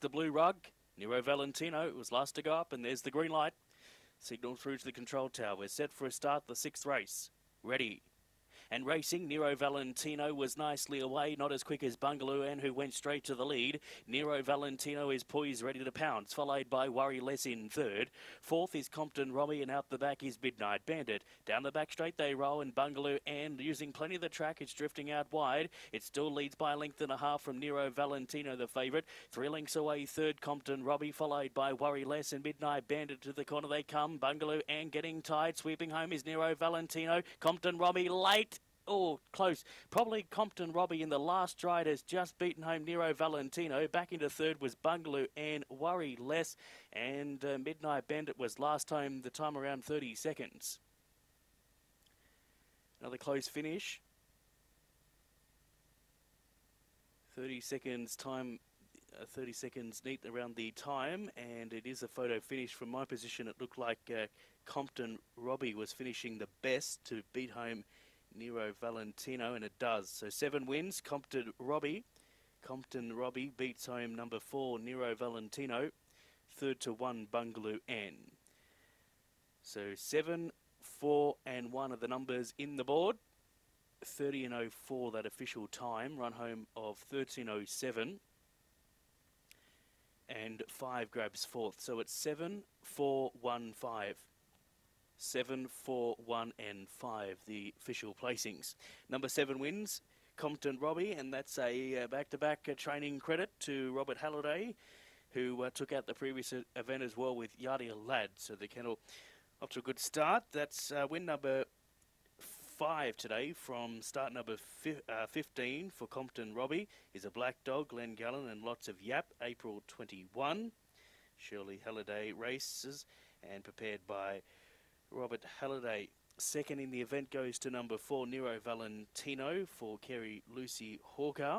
the blue rug. Nero Valentino was last to go up, and there's the green light. Signal through to the control tower. We're set for a start, the sixth race. Ready. And racing, Nero Valentino was nicely away, not as quick as Bungaloo and who went straight to the lead. Nero Valentino is poised, ready to pounce, followed by Worry Less in third. Fourth is Compton Robbie, and out the back is Midnight Bandit. Down the back straight they roll, and Bungaloo and using plenty of the track, it's drifting out wide. It still leads by a length and a half from Nero Valentino, the favourite. Three lengths away, third Compton Robbie, followed by Worry Less and Midnight Bandit to the corner they come. Bungaloo and getting tied, sweeping home is Nero Valentino. Compton Robbie late oh, close. Probably Compton Robbie in the last stride has just beaten home Nero Valentino. Back into third was Bungaloo and Worry Less. And uh, Midnight Bandit was last time, the time around 30 seconds. Another close finish. 30 seconds time uh, 30 seconds neat around the time, and it is a photo finish. From my position, it looked like uh, Compton Robbie was finishing the best to beat home Nero Valentino, and it does. So seven wins. Compton Robbie. Compton Robbie beats home number four, Nero Valentino. Third to one, Bungaloo N. So seven, four, and one are the numbers in the board. 30 and 04 that official time. Run home of 1307. And five grabs fourth. So it's seven, four, one, five. 7, 4, 1 and 5, the official placings. Number 7 wins Compton Robbie, and that's a uh, back-to-back uh, training credit to Robert Halliday, who uh, took out the previous event as well with Yardia Lad. So the kennel off to a good start. That's win number 5 today from start number fi- uh, 15 for Compton Robbie is a black dog, Glen Gallen, and lots of yap, April 21. Shirley Halliday races and prepared by Robert Halliday. Second in the event goes to number four, Nero Valentino for Kerry Lucy Hawker.